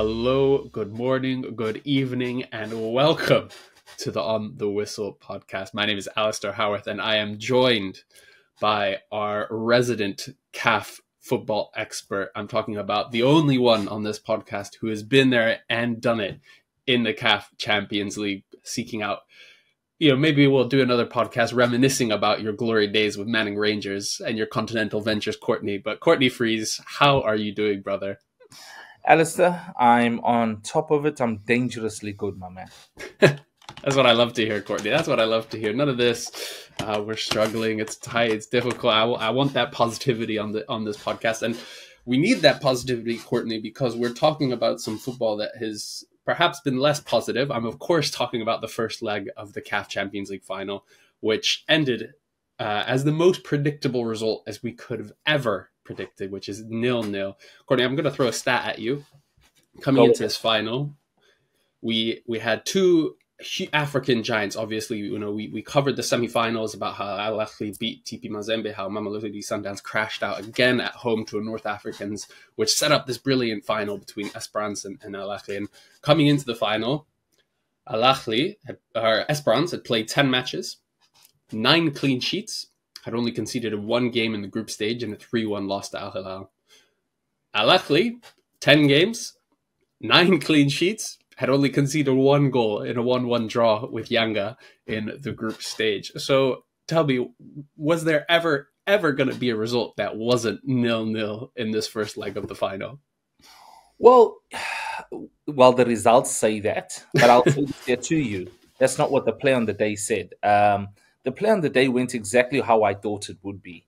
Hello, good morning, good evening, and welcome to the On the Whistle podcast. My name is Alasdair Howorth, and I am joined by our resident CAF football expert. I'm talking about the only one on this podcast who has been there and done it in the CAF Champions League, seeking out. You know, maybe we'll do another podcast reminiscing about your glory days with Manning Rangers and your continental ventures, Courtney. But Courtney Freese, how are you doing, brother? Alasdair, I'm on top of it. I'm dangerously good, my man. That's what I love to hear, Courtney. That's what I love to hear. None of this. Uh, we're struggling. It's tight. It's difficult. I, I want that positivity on the on this podcast, and we need that positivity, Courtney, because we're talking about some football that has perhaps been less positive. I'm of course talking about the first leg of the CAF Champions League final, which ended uh, as the most predictable result as we could have ever predicted, which is nil nil. Courtney, I'm going to throw a stat at you. Coming Go into this final, we we had two African giants. Obviously, you know we, we covered the semifinals about how Al Ahly beat TP Mazembe, how Mamelodi Sundowns crashed out again at home to a North Africans, which set up this brilliant final between Esperance and, and Al Ahly. And coming into the final, Al Ahly had, or Esperance had played ten matches, nine clean sheets, had only conceded one game in the group stage and a 3 1 loss to Al Hilal. Al Ahly, 10 games, 9 clean sheets, had only conceded one goal in a 1 1 draw with Yanga in the group stage. So tell me, was there ever, ever going to be a result that wasn't nil nil in this first leg of the final? Well, well, the results say that, but I'll say to you. That's not what the play on the day said. Um, the play on the day went exactly how I thought it would be.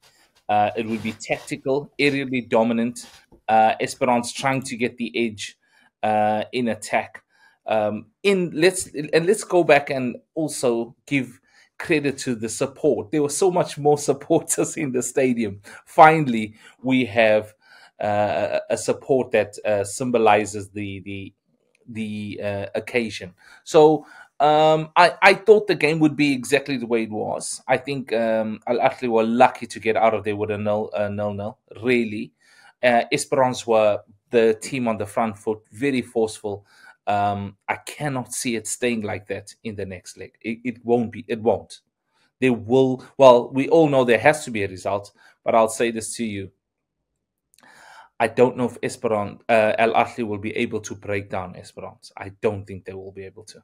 Uh, it would be tactical, aerially dominant. Uh, Esperance trying to get the edge uh, in attack. Um, in let's and let's go back and also give credit to the support. There were so much more supporters in the stadium. Finally, we have uh, a support that uh, symbolizes the the the uh, occasion. So um, I, I thought the game would be exactly the way it was. I think um, Al Ahly were lucky to get out of there with a nil, uh, nil, nil. Really, uh, Esperance were the team on the front foot, very forceful. Um, I cannot see it staying like that in the next leg. It, it won't be. It won't. There will. Well, we all know there has to be a result, but I'll say this to you. I don't know if Esperance, uh, Al Ahly will be able to break down Esperance. I don't think they will be able to.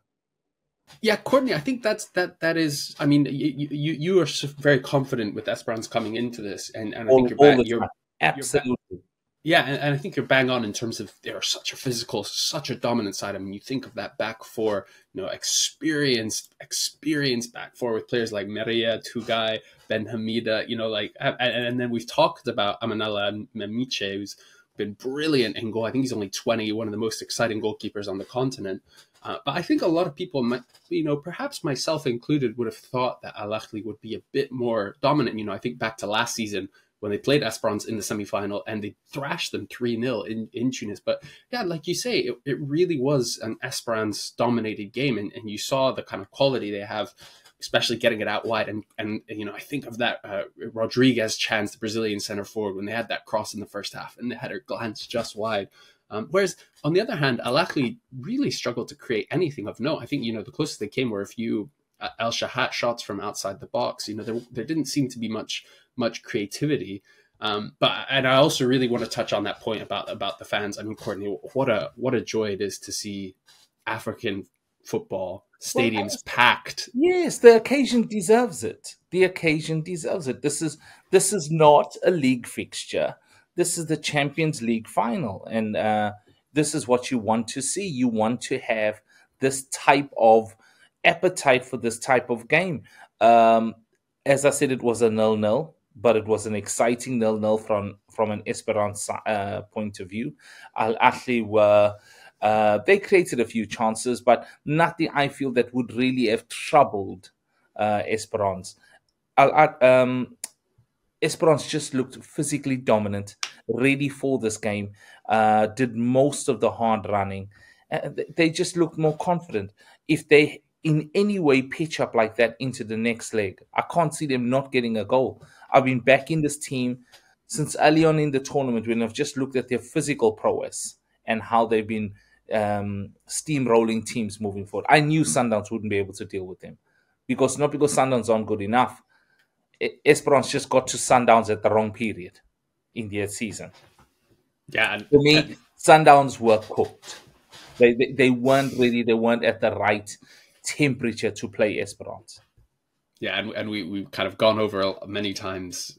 Yeah, Courtney, I think that's that. That is, I mean, you you, you are very confident with Esperance coming into this, and, and I all, think you're, bang, you're absolutely. You're yeah, and, and, I think you're bang on in terms of they're such a physical, such a dominant side. I mean, you think of that back four, you know, experienced, experienced back four with players like Meriah, Tougai, Ben Hamida, you know, like, and, and then we've talked about Amanallah Memmiche, who's been brilliant in goal. I think he's only 20, one of the most exciting goalkeepers on the continent. Uh, but I think a lot of people, might, you know, perhaps myself included, would have thought that Al Ahly would be a bit more dominant. You know, I think back to last season when they played Esperance in the semi-final and they thrashed them 3-0 in, in Tunis. But yeah, like you say, it, it really was an Esperance dominated game and, and you saw the kind of quality they have, especially getting it out wide. And, and you know, I think of that uh, Rodrigues chance, the Brazilian center forward, when they had that cross in the first half and they had her glance just wide. Um, whereas on the other hand, Al Ahly really struggled to create anything of note. I think you know the closest they came were a few uh, El Shahat shots from outside the box. You know there there didn't seem to be much much creativity. Um, but and I also really want to touch on that point about about the fans. I mean, Courtney, what a what a joy it is to see African football stadiums well, packed. Yes, the occasion deserves it. The occasion deserves it. This is this is not a league fixture this is the Champions League final, and uh, this is what you want to see. You want to have this type of appetite for this type of game. Um, as I said, it was a nil-nil, but it was an exciting nil-nil from from an Esperance uh, point of view. Al Ahly were. Uh, they created a few chances, but nothing I feel that would really have troubled uh, Esperance. Um, Esperance just looked physically dominant, ready for this game, uh, did most of the hard running. Uh, they just looked more confident. If they in any way pitch up like that into the next leg, I can't see them not getting a goal. I've been backing this team since early on in the tournament when I've just looked at their physical prowess and how they've been um, steamrolling teams moving forward. I knew Sundowns wouldn't be able to deal with them because not because Sundowns aren't good enough. Esperance just got to Sundowns at the wrong period in their season. Yeah, and, For me, Sundowns were cooked. They, they they weren't really They weren't at the right temperature to play Esperance. Yeah, and, and we, we've kind of gone over many times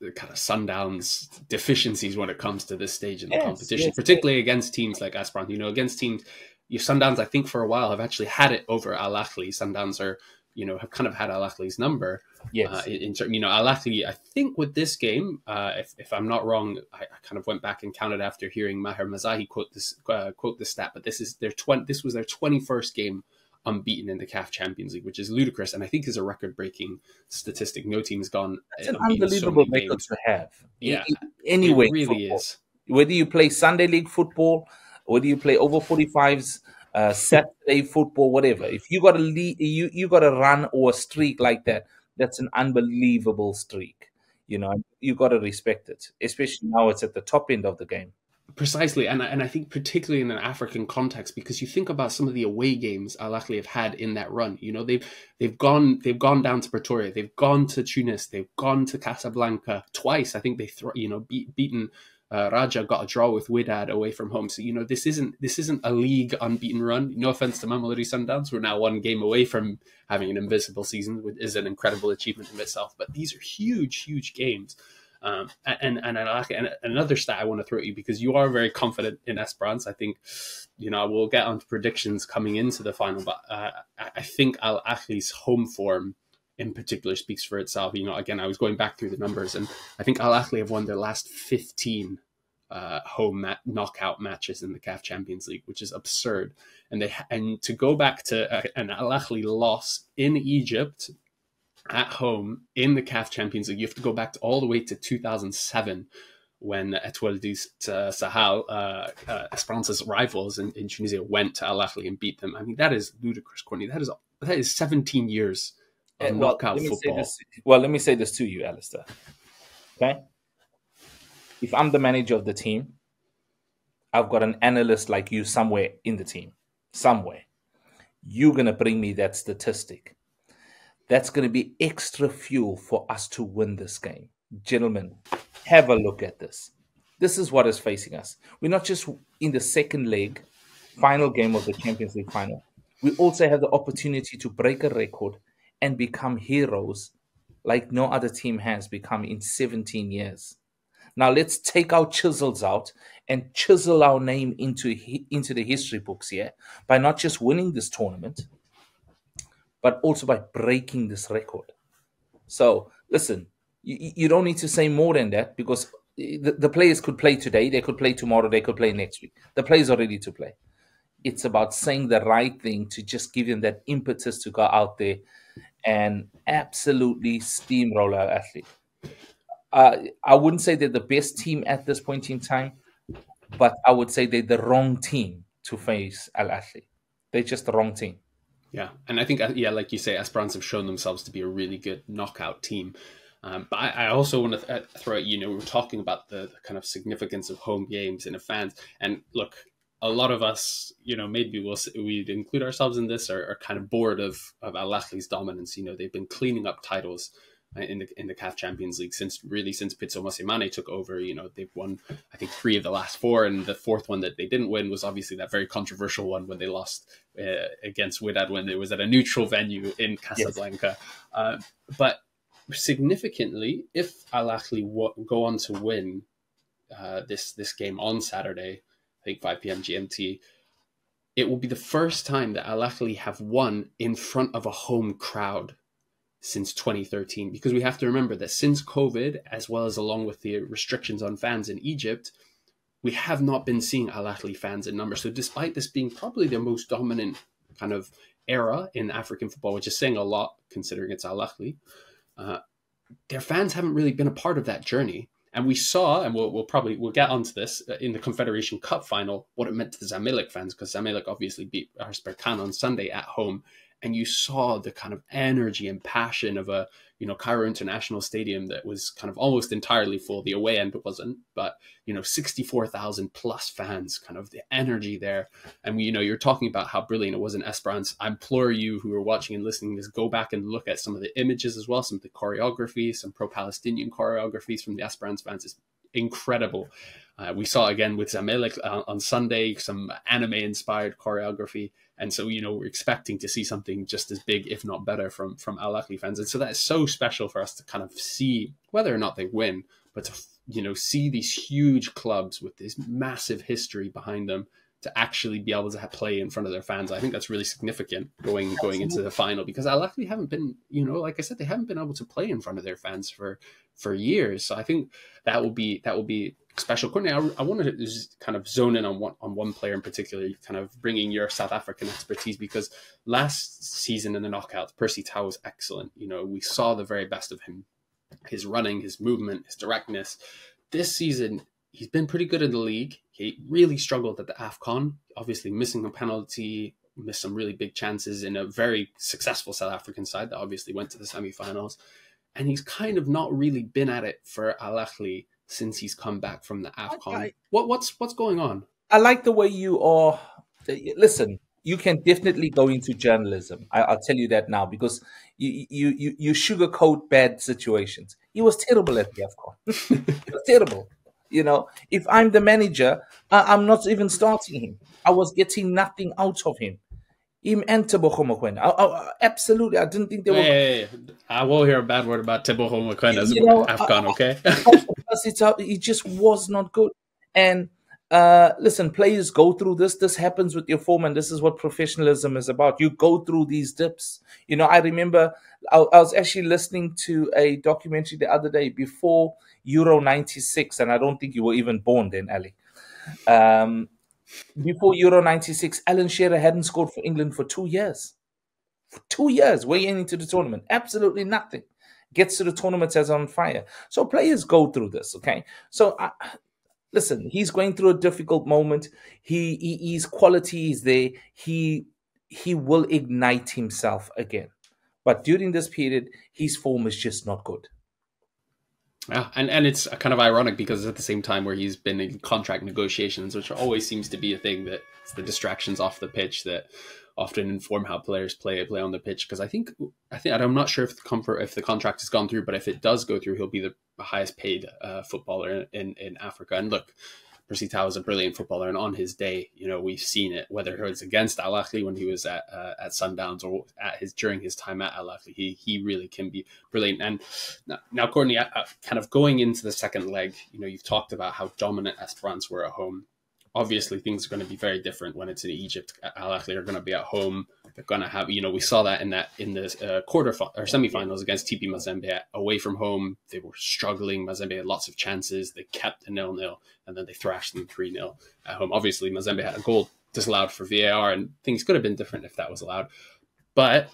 the kind of Sundowns deficiencies when it comes to this stage in the Yes, competition, yes, particularly against teams like Esperance. You know, against teams, you Sundowns, I think for a while have actually had it over Al Ahly. Sundowns are, you know, have kind of had Al Ahly's number. Yes, Uh, in, in certain, you know, Al Ahly, I think with this game, uh, if, if I'm not wrong, I, I kind of went back and counted after hearing Maher Mezahi quote this uh, quote this stat, but this is their twen- this was their 21st game unbeaten in the CAF Champions League, which is ludicrous, and I think is a record breaking statistic. No team's gone it's an unbeaten so unbelievable many record games. to have. Yeah, I- I- anyway, it really football. is. whether you play Sunday league football, whether you play over 45s, uh, Saturday football, whatever. If you got a lead, you you got a run or a streak like that, that's an unbelievable streak. You know, you got to respect it, especially now it's at the top end of the game. Precisely, and I- and I think particularly in an African context, because you think about some of the away games Al Ahly have had in that run. You know, they've they've gone they've gone down to Pretoria, they've gone to Tunis, they've gone to Casablanca twice. I think they you know beat, beaten uh, Raja, got a draw with Wydad away from home. So you know this isn't this isn't a league unbeaten run. No offense to Mamelodi Sundowns, we're now one game away from having an invisible season, which is an incredible achievement in itself. But these are huge, huge games. Um, and and and another stat I want to throw at you because you are very confident in Esperance. I think you know we'll get onto predictions coming into the final, but uh, I I think Al Ahly's home form in particular speaks for itself. You know, again, I was going back through the numbers, and I think Al Ahly have won their last fifteen uh, home mat- knockout matches in the CAF Champions League, which is absurd. And they and to go back to uh, an Al Ahly loss in Egypt at home in the CAF Champions League, you have to go back to all the way to 2007 when Etoile du uh, Sahel, uh, uh, Esperance's rivals in, in Tunisia, went to Al Ahly and beat them. I mean, that is ludicrous, Courtney. That is that is 17 years of Uh, well, knockout let me say football. this. Well, let me say this to you, Alasdair. Okay, if I'm the manager of the team, I've got an analyst like you somewhere in the team, somewhere. You're gonna bring me that statistic. That's gonna be extra fuel for us to win this game, gentlemen. Have a look at this. This is what is facing us. We're not just in the second leg, final game of the Champions League final. We also have the opportunity to break a record and become heroes like no other team has become in 17 years. Now let's take our chisels out and chisel our name into into the history books here by not just winning this tournament, but also by breaking this record. So listen, you, you don't need to say more than that because the, the players could play today, they could play tomorrow, they could play next week. The players are ready to play. It's about saying the right thing to just give them that impetus to go out there and absolutely steamroller athlete. Uh, I wouldn't say they're the best team at this point in time, but I would say they're the wrong team to face Al Ahly. They're just the wrong team. Yeah, and I think uh, yeah, like you say, Esperance have shown themselves to be a really good knockout team. Um, but I, I also want to th- throw out, you know, we we're talking about the, the kind of significance of home games and of fans. And look, a lot of us, you know, maybe we'll s- we'd include ourselves in this, are, are kind of bored of of Al Ahly's dominance. You know, they've been cleaning up titles uh, in the in the CAF Champions League since really since Pitso Mosimane took over. You know, they've won I think three of the last four, and the fourth one that they didn't win was obviously that very controversial one when they lost uh, against Wydad when it was at a neutral venue in Casablanca. Uh, but significantly, if Al Ahly go on to win uh, this this game on Saturday, I think 5 p.m. GMT, it will be the first time that Al Ahly have won in front of a home crowd since 2013. Because we have to remember that since COVID, as well as along with the restrictions on fans in Egypt, we have not been seeing Al Ahly fans in numbers. So, despite this being probably their most dominant kind of era in African football, which is saying a lot considering it's Al Ahly, uh, their fans haven't really been a part of that journey. And we saw, and we'll, we'll probably we'll get onto this uh, in the Confederation Cup final, what it meant to the Zamalek fans, because Zamalek obviously beat Berkane on Sunday at home, and you saw the kind of energy and passion of a you know Cairo International Stadium that was kind of almost entirely full. The away end wasn't, but you know sixty four thousand plus fans, kind of the energy there. And you know you're talking about how brilliant it was in Esperance. I implore you who are watching and listening this, go back and look at some of the images as well, some of the choreography, some pro Palestinian choreographies from the Esperance fans. It's incredible. Uh, we saw again with Zamalek uh, on Sunday some anime inspired choreography. And so, you know, we're expecting to see something just as big, if not better, from from Al Ahly fans. And so that is so special for us to kind of see whether or not they win, but to you know see these huge clubs with this massive history behind them to actually be able to play in front of their fans. I think that's really significant going going into the final because Al Ahly haven't been, you know, like I said, they haven't been able to play in front of their fans for for years. So I think that will be that will be special. Courtney, I, I wanted to just kind of zone in on one on one player in particular, kind of bringing your South African expertise because last season in the knockout, Percy Tau was excellent. You know, we saw the very best of him, his running, his movement, his directness. This season, he's been pretty good in the league. He really struggled at the AFCON, obviously missing a penalty, missed some really big chances in a very successful South African side that obviously went to the semi-finals. And he's kind of not really been at it for Al Ahly since he's come back from the AFCON. I, what what's what's going on? I like the way you are. Listen, you can definitely go into journalism. I, will tell you that now because you you you, you sugarcoat bad situations. He was terrible at the AFCON. he was terrible. You know, if I'm the manager, I, I'm not even starting him. I was getting nothing out of him him and Teboho Mokoena. absolutely, I didn't think they were. Hey, I will hear a bad word about Teboho Mokoena as you know, AFCON, okay? out, he just was not good. And uh, listen, players go through this. This happens with your form, and this is what professionalism is about. You go through these dips. You know, I remember I, I was actually listening to a documentary the other day before Euro '96, and I don't think you were even born then, Ali. Um, before Euro 96, Alan Shearer hadn't scored for England for two years. For two years, way into the tournament. Absolutely nothing. Gets to the tournament as on fire. So players go through this, okay? So uh, listen, he's going through a difficult moment. He, he his quality is there. He he will ignite himself again. But during this period, his form is just not good. Yeah, and, and it's kind of ironic because at the same time where he's been in contract negotiations, which always seems to be a thing that it's the distractions off the pitch that often inform how players play play on the pitch. Because I think I think I'm not sure if the comfort if the contract has gone through, but if it does go through, he'll be the highest paid uh, footballer in, in Africa. And look, Percy Tau is a brilliant footballer, and on his day, you know, we've seen it. Whether it was against Al Ahly when he was at uh, at Sundowns or at his during his time at Al Ahly, he he really can be brilliant. And now, now Courtney, uh, uh, kind of going into the second leg, you know, you've talked about how dominant Esperance were at home obviously things are going to be very different when it's in Egypt. Al Ahly are going to be at home. They're to have, you know, we saw that in that in the uh, quarter or semifinals against TP Mazembe away from home. They were struggling. Mazembe had lots of chances. They kept a nil nil, and then they thrashed them three 0 at home. Obviously, Mazembe had a goal disallowed for VAR, and things could have been different if that was allowed. But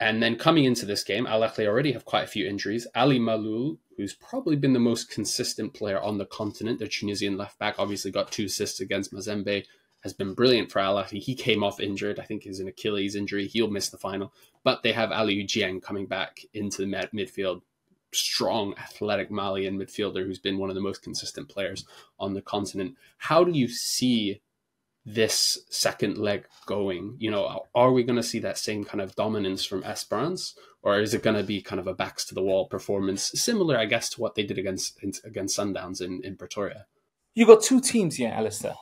and then coming into this game, Al Ahly already have quite a few injuries. Ali Maaloul, who's probably been the most consistent player on the continent, the Tunisian left back, obviously got two assists against Mazembe, has been brilliant for Al Ahly. He came off injured. I think he's an Achilles injury. He'll miss the final. But they have Aliou Dieng coming back into the midfield. Strong, athletic Malian midfielder who's been one of the most consistent players on the continent. How do you see this second leg going? You know, are we going to see that same kind of dominance from Esperance, or is it going to be kind of a backs to the wall performance, similar, I guess, to what they did against against Sundowns in in Pretoria? You got two teams here, Alasdair,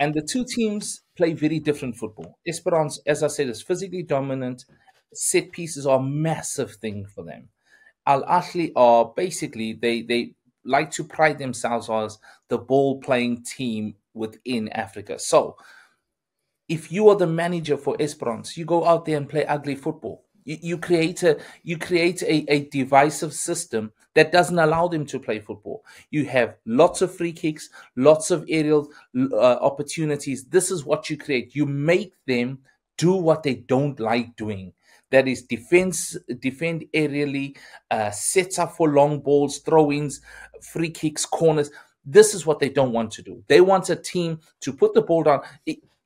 and the two teams play very different football. Esperance, as I said, is physically dominant. Set pieces are a massive thing for them. Al Ahly are basically they they like to pride themselves as the ball playing team within Africa. So, if you are the manager for Esperance, you go out there and play ugly football. You, you create a you create a, a divisive system that doesn't allow them to play football. You have lots of free kicks, lots of aerial uh, opportunities. This is what you create. You make them do what they don't like doing. That is defense, defend aerially, uh, sets up for long balls, throw-ins, free kicks, corners. This is what they don't want to do. They want a team to put the ball down.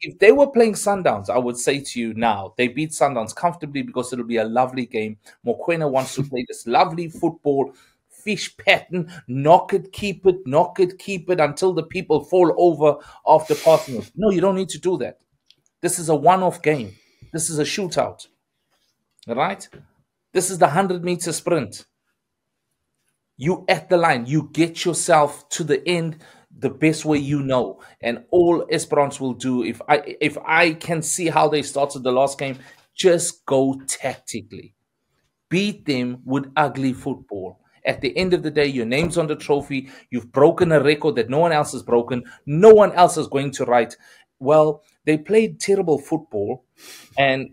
If they were playing Sundowns, I would say to you now, they beat Sundowns comfortably because it'll be a lovely game. Mokwena wants to play this lovely football, fish pattern, knock it, keep it, knock it, keep it until the people fall over after passing it. No, you don't need to do that. This is a one off game. This is a shootout. Right? This is the 100 meter sprint. You at the line, you get yourself to the end the best way you know. And all Esperance will do, if I if I can see how they started the last game, just go tactically. Beat them with ugly football. At the end of the day, your name's on the trophy. You've broken a record that no one else has broken. No one else is going to write. Well, they played terrible football, and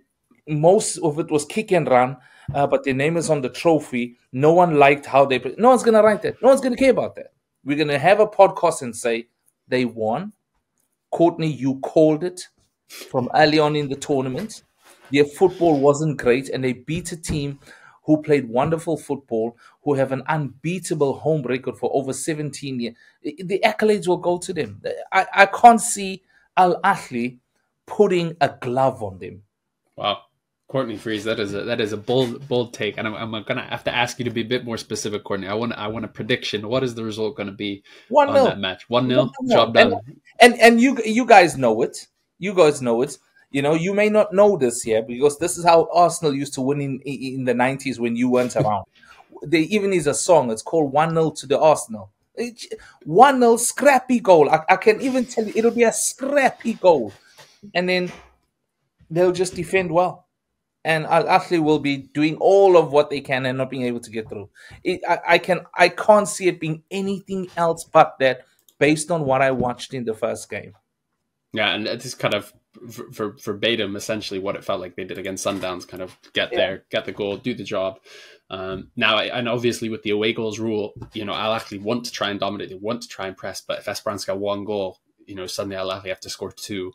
most of it was kick and run. Uh, but their name is on the trophy. No one liked how they. Play. No one's going to write that. No one's going to care about that. We're going to have a podcast and say they won. Courtney, you called it from early on in the tournament. Their football wasn't great, and they beat a team who played wonderful football, who have an unbeatable home record for over 17 years. The accolades will go to them. I, I can't see Al Ahly putting a glove on them. Wow. Courtney Freese, that is a that is a bold bold take, and I'm, I'm gonna have to ask you to be a bit more specific, Courtney. I want I want a prediction. What is the result going to be one on nil. that match? One 0 job done. And, and and you you guys know it. You guys know it. You know you may not know this here because this is how Arsenal used to win in in the '90s when you weren't around. there even is a song. It's called One Nil to the Arsenal. One nil scrappy goal. I, I can even tell you it'll be a scrappy goal, and then they'll just defend well and Al Ahly will be doing all of what they can and not being able to get through. It, I, I, can I can't see it being anything else but that, based on what I watched in the first game. Yeah, and it's kind of verbatim, essentially what it felt like they did against Sundowns. Kind of get yeah. there, get the goal, do the job. Um, now, and obviously with the away goals rule, you know, Al Ahly want to try and dominate, they want to try and press, but if Esperance got one goal, you know, suddenly Al Ahly have to score two.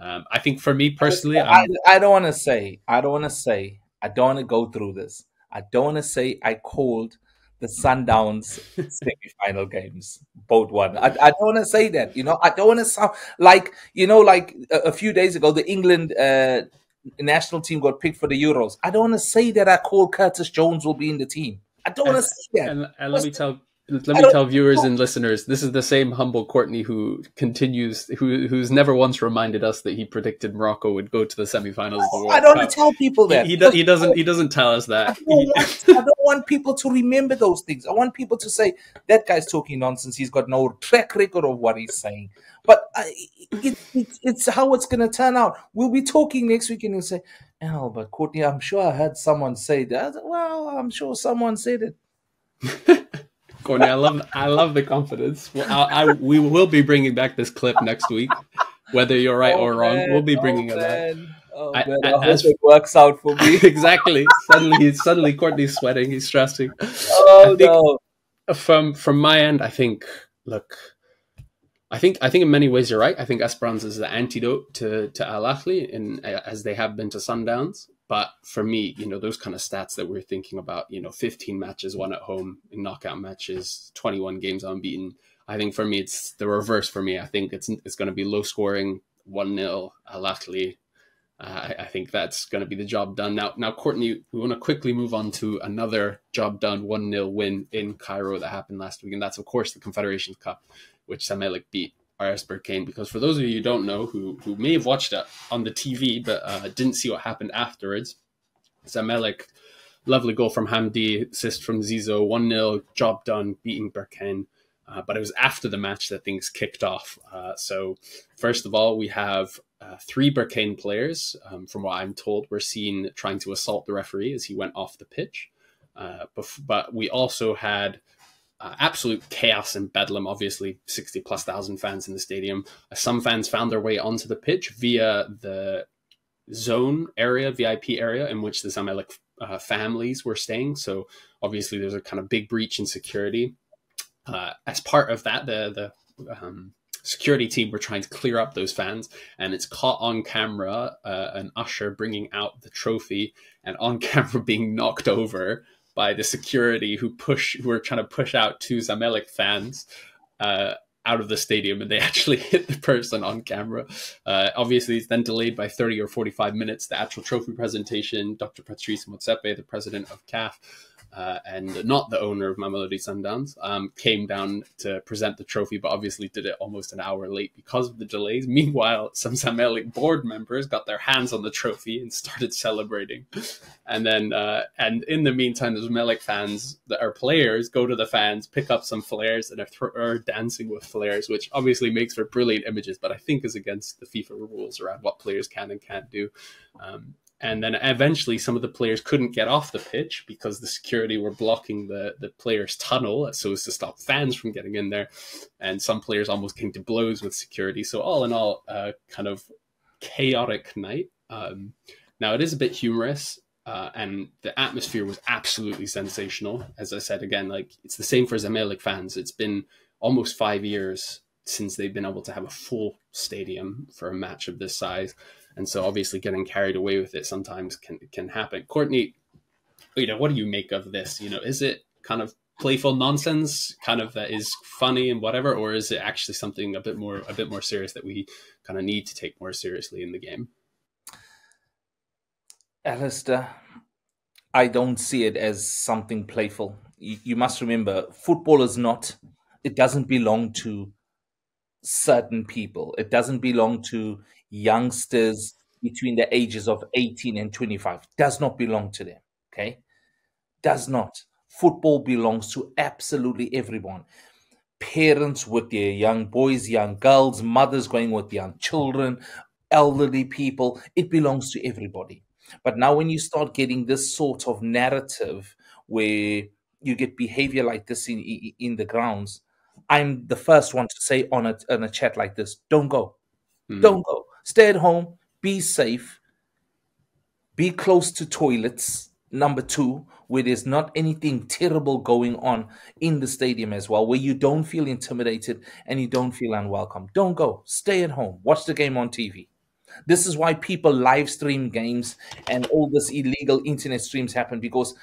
Um, I think for me personally, I, I don't want to say, I don't want to say, I don't want to go through this. I don't want to say I called the Sundowns semi-final games both won. I, I don't want to say that. You know, I don't want to sound like you know, like a, a few days ago, the England uh, national team got picked for the Euros. I don't want to say that I called Curtis Jones will be in the team. I don't want to say that. And, and let me tell let me tell viewers and listeners, this is the same humble Courtney who continues, who who's never once reminded us that he predicted Morocco would go to the semifinals of the World I don't Cup. tell people that. He, he, he, doesn't. He doesn't tell us that. I don't, want, I don't, want, people to remember those things. I want people to say that guy's talking nonsense. He's got no track record of what he's saying. But it, it, it's how it's going to turn out. We'll be talking next week and he'll say, "Oh, but Courtney, I'm sure I heard someone say that." Well, I'm sure someone said it. Courtney, I love I love the confidence. Well, I, I, we will be bringing back this clip next week, whether you're right oh, or wrong. Man, we'll be bringing oh, it back. Oh, I, man, I, I hope it works out for me. exactly. suddenly, suddenly, Courtney's sweating. He's stressing. Oh no! From from my end, I think. Look, I think I think in many ways you're right. I think Esperance is the antidote to to Al Ahly, in as they have been to Sundowns. But for me, you know, those kind of stats that we're thinking about, you know, 15 matches won at home in knockout matches, 21 games unbeaten. I think for me, it's the reverse for me. I think it's it's going to be low scoring, 1 0 Al Ahly. Uh, I, I, think that's going to be the job done. Now, now, Courtney, we want to quickly move on to another job done 1 0 win in Cairo that happened last week. And that's, of course, the Confederations Cup, which Zamalek beat RS Berkane because for those of you who don't know who who may have watched it on the TV but uh, didn't see what happened afterwards, Zamalek, lovely goal from Hamdi, assist from Zizo, one 0 job done, beating Berkane. Uh, but it was after the match that things kicked off. Uh, so first of all, we have uh, three Berkane players, um, from what I'm told, were seen trying to assault the referee as he went off the pitch. Uh, but we also had uh, absolute chaos and bedlam. Obviously, sixty plus thousand fans in the stadium. Uh, some fans found their way onto the pitch via the zone area, VIP area, in which the Zamalek uh, families were staying. So obviously, there's a kind of big breach in security. Uh, as part of that, the the um, security team were trying to clear up those fans, and it's caught on camera uh, an usher bringing out the trophy, and on camera being knocked over by the security who push who are trying to push out two Zamalek fans. Uh, out of the stadium and they actually hit the person on camera. Uh, obviously, it's then delayed by 30 or 45 minutes. The actual trophy presentation, Dr. Patrice Motsepe, the president of CAF, uh, and not the owner of Mamelodi Sundowns, um, came down to present the trophy, but obviously did it almost an hour late because of the delays. Meanwhile, some Zamalek board members got their hands on the trophy and started celebrating. And then, uh, and in the meantime, the Zamalek fans, that are players, go to the fans, pick up some flares, and are, dancing with flares, which obviously makes for brilliant images, but I think is against the FIFA rules around what players can and can't do. Um, and then eventually some of the players couldn't get off the pitch because the security were blocking the, the players tunnel so as to stop fans from getting in there. And some players almost came to blows with security. So all in all uh, kind of chaotic night. Um, now it is a bit humorous uh, and the atmosphere was absolutely sensational. As i said again like it's the same for zamalek fans. It's been almost five years since they've been able to have a full stadium for a match of this size and so obviously getting carried away with it sometimes can can happen. Courtney, you know, what do you make of this? You know, is it kind of playful nonsense, kind of that is funny and whatever, or is it actually something a bit more a bit more serious that we kind of need to take more seriously in the game? Alasdair, I don't see it as something playful. You, you must remember, football is not. It doesn't belong to certain people. It doesn't belong to youngsters between the ages of 18 and 25 does not belong to them. Okay. Does not. Football belongs to absolutely everyone. Parents with their young boys, young girls, mothers going with young children, elderly people. It belongs to everybody. But now, when you start getting this sort of narrative where you get behavior like this in, in the grounds, I'm the first one to say on a, on a chat like this don't go. Mm. Don't go. Stay at home, be safe, be close to toilets. Number two, where there's not anything terrible going on in the stadium as well, where you don't feel intimidated and you don't feel unwelcome. Don't go. Stay at home. Watch the game on TV. This is why people live stream games and all this illegal internet streams happen because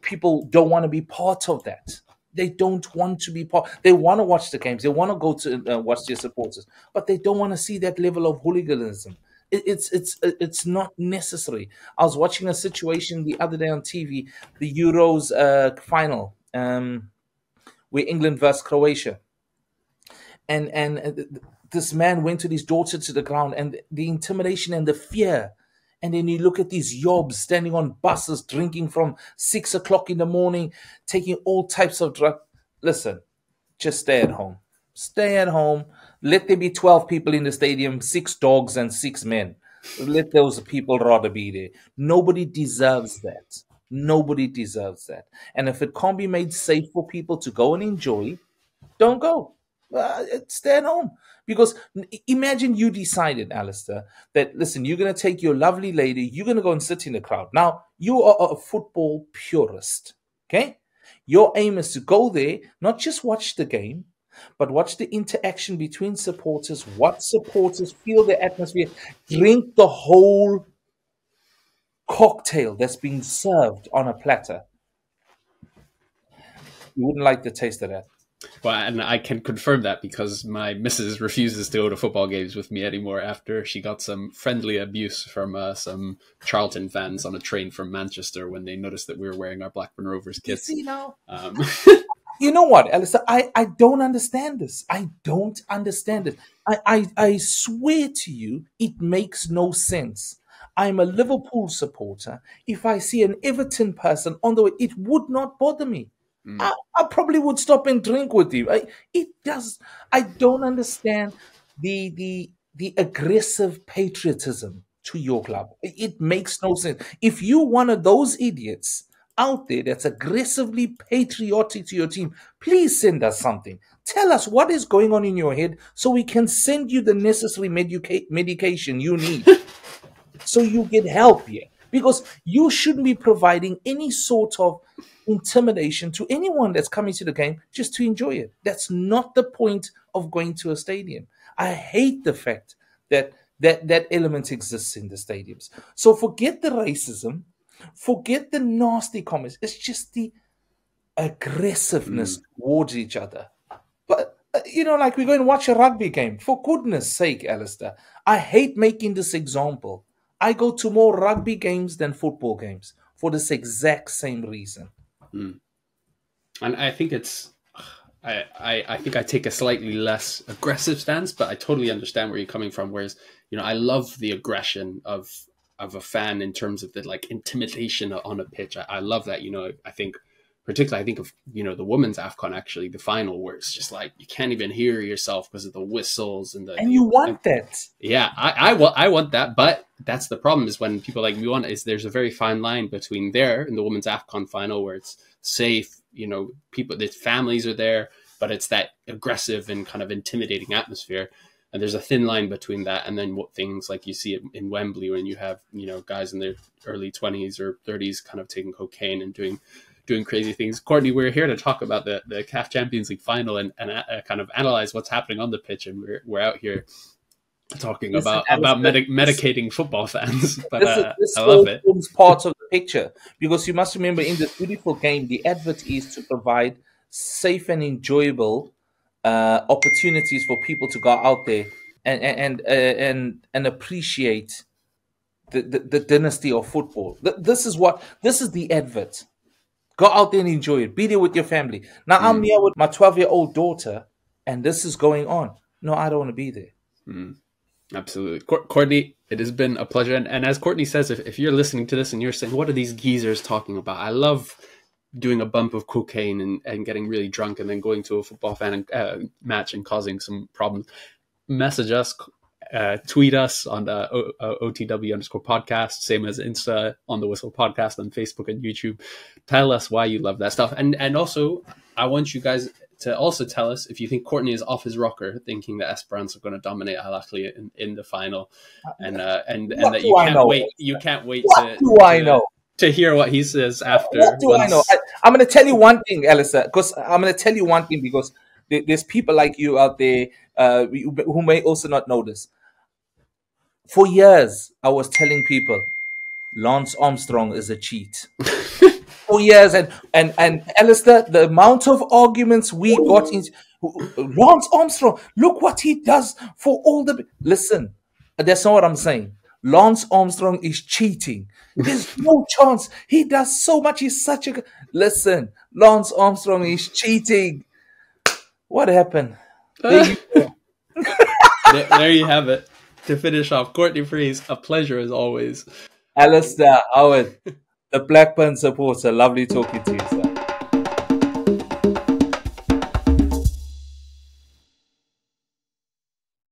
people don't want to be part of that. They don't want to be part. They want to watch the games. They want to go to uh, watch their supporters, but they don't want to see that level of hooliganism. It, it's it's it's not necessary. I was watching a situation the other day on TV, the Euros uh, final, um, where England versus Croatia, and and uh, this man went with his daughter to the ground, and the intimidation and the fear and then you look at these yobs standing on buses, drinking from six o'clock in the morning, taking all types of drugs. Listen, just stay at home. Stay at home. Let there be 12 people in the stadium, six dogs and six men. Let those people rather be there. Nobody deserves that. Nobody deserves that. And if it can't be made safe for people to go and enjoy, don't go. Uh, stay at home. Because imagine you decided, Alasdair, that listen, you're going to take your lovely lady, you're going to go and sit in the crowd. Now, you are a football purist, okay? Your aim is to go there, not just watch the game, but watch the interaction between supporters, what supporters feel the atmosphere, drink the whole cocktail that's being served on a platter. You wouldn't like the taste of that. Well, and I can confirm that because my missus refuses to go to football games with me anymore after she got some friendly abuse from uh, some Charlton fans on a train from Manchester when they noticed that we were wearing our Blackburn Rovers kits. You know, um. you know what, Alasdair? I, I don't understand this. I don't understand it. I, I, I swear to you, it makes no sense. I'm a Liverpool supporter. If I see an Everton person on the way, it would not bother me. Mm. I, I, probably would stop and drink with you. I, it does. I don't understand the the the aggressive patriotism to your club. It makes no sense. If you one of those idiots out there that's aggressively patriotic to your team, please send us something. Tell us what is going on in your head so we can send you the necessary medica- medication you need so you get help here. Because you shouldn't be providing any sort of intimidation to anyone that's coming to the game just to enjoy it. That's not the point of going to a stadium. I hate the fact that that that element exists in the stadiums. So forget the racism, forget the nasty comments. It's just the aggressiveness mm. towards each other. But Uh, you know, like we go and watch a rugby game. For goodness sake, Alasdair, I hate making this example. I go to more rugby games than football games for this exact same reason. Mm. And I think it's I, I, I think I take a slightly less aggressive stance, but I totally understand where you're coming from. Whereas, you know, I love the aggression of of a fan in terms of the like intimidation on a pitch. I, I love that. You know, I think particularly I think of you know the women's Afcon actually the final where it's just like you can't even hear yourself because of the whistles and the and you want and, that. Yeah, I, I want I want that, but that's the problem is when people like me want is there's a very fine line between there in the women's Afcon final where it's safe you know people the families are there but it's that aggressive and kind of intimidating atmosphere and there's a thin line between that and then what things like you see it in Wembley when you have you know guys in their early 20s or 30s kind of taking cocaine and doing doing crazy things. Courtney, we're here to talk about the the CAF Champions League final and, and uh, kind of analyze what's happening on the pitch, and we're we're out here talking Listen, about about medi- medicating football fans. But this, uh, this I love it. Forms part of the picture because you must remember in this beautiful game, the advert is to provide safe and enjoyable uh, opportunities for people to go out there and and uh, and and appreciate the, the, the dynasty of football. This is what this is the advert. Go out there and enjoy it. Be there with your family. Now mm. I'm here with my 12 year old daughter, and this is going on. No, I don't want to be there. Mm. Absolutely. Courtney, it has been a pleasure. And, and as Courtney says, if, if you're listening to this and you're saying, what are these geezers talking about? I love doing a bump of cocaine and, and getting really drunk and then going to a football fan uh, match and causing some problems. Message us, uh, tweet us on the o- OTW underscore podcast, same as Insta on the Whistle podcast on Facebook and YouTube. Tell us why you love that stuff. And, and also, I want you guys to also tell us if you think Courtney is off his rocker, thinking that Esperance are going to dominate Al Ahly in, in the final, and uh, and and that you can't wait. You can't wait what to. Do to, I know? To hear what he says after. What do once... I know? I, am going to tell you one thing, Elisa, because I'm going to tell you one thing because there's people like you out there uh, who may also not know this. For years, I was telling people Lance Armstrong is a cheat. For years, and and and Alasdair, the amount of arguments we got in Lance Armstrong, look what he does for all the listen. That's not what I'm saying. Lance Armstrong is cheating. There's no chance. He does so much. He's such a listen. Lance Armstrong is cheating. What happened? There you, there, there you have it. To finish off, Courtney Freese, a pleasure as always. Alasdair Owen, the Blackburn supporter. Lovely talking to you, sir.